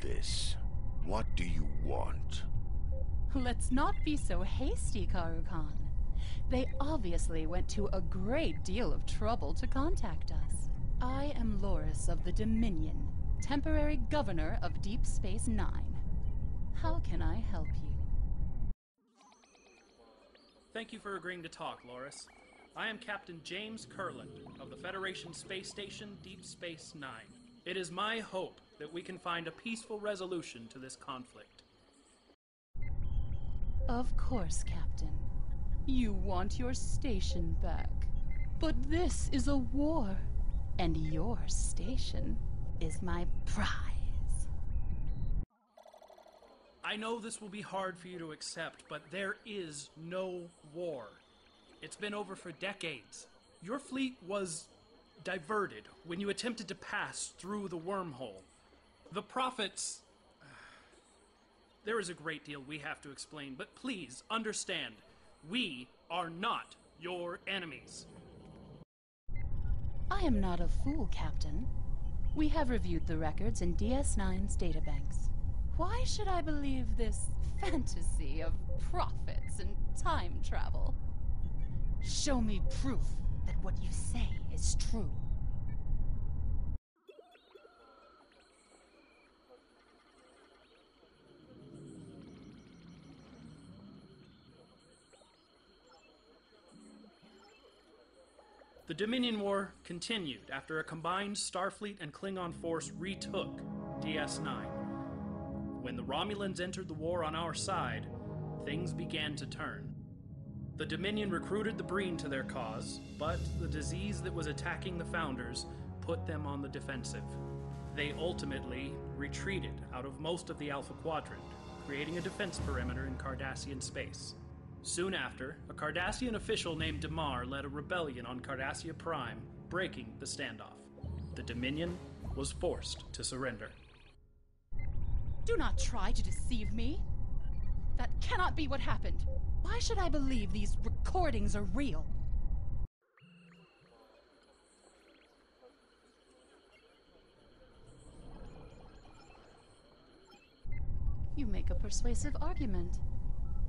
this? What do you want? Let's not be so hasty, Kar'ukan. They obviously went to a great deal of trouble to contact us. I am Loriss of the Dominion, temporary governor of Deep Space Nine. How can I help you? Thank you for agreeing to talk, Loriss. I am Captain James Kurland of the Federation Space Station Deep Space Nine. It is my hope that we can find a peaceful resolution to this conflict. Of course, Captain. You want your station back. But this is a war, and your station is my prize. I know this will be hard for you to accept, but there is no war. It's been over for decades. Your fleet was diverted when you attempted to pass through the wormhole. The prophets. There is a great deal we have to explain, but please understand we are not your enemies. I am not a fool, Captain. We have reviewed the records in DS9's databanks. Why should I believe this fantasy of prophets and time travel? Show me proof that what you say is true. The Dominion War continued after a combined Starfleet and Klingon force retook DS9. When the Romulans entered the war on our side, things began to turn. The Dominion recruited the Breen to their cause, but the disease that was attacking the Founders put them on the defensive. They ultimately retreated out of most of the Alpha Quadrant, creating a defense perimeter in Cardassian space. Soon after, a Cardassian official named Damar led a rebellion on Cardassia Prime, breaking the standoff. The Dominion was forced to surrender. Do not try to deceive me. That cannot be what happened. Why should I believe these recordings are real? You make a persuasive argument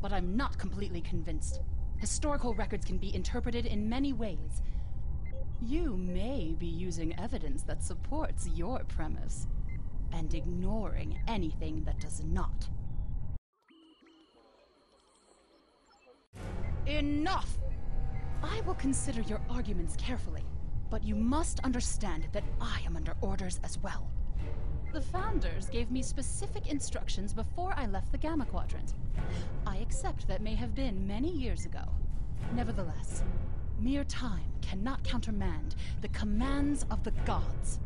but I'm not completely convinced. Historical records can be interpreted in many ways. You may be using evidence that supports your premise, and ignoring anything that does not. Enough! I will consider your arguments carefully, but you must understand that I am under orders as well. The Founders gave me specific instructions before I left the Gamma Quadrant. I accept that may have been many years ago. Nevertheless, mere time cannot countermand the commands of the gods.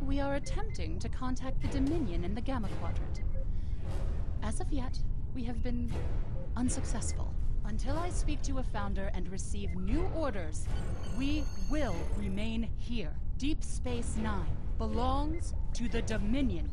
We are attempting to contact the Dominion in the Gamma Quadrant. As of yet, we have been unsuccessful. Until I speak to a founder and receive new orders, we will remain here. Deep Space Nine belongs to the Dominion.